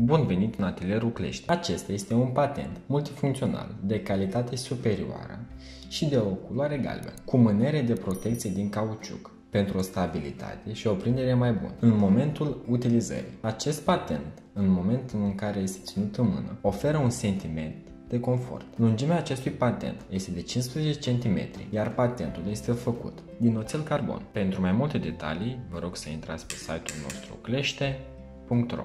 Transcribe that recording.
Bun venit în atelierul Clești. Acesta este un patent multifuncțional de calitate superioară și de o culoare galben, cu mânere de protecție din cauciuc pentru o stabilitate și o prindere mai bună în momentul utilizării. Acest patent, în momentul în care este ținut în mână, oferă un sentiment de confort. Lungimea acestui patent este de 15 cm, iar patentul este făcut din oțel carbon. Pentru mai multe detalii, vă rog să intrați pe site-ul nostru clește.ro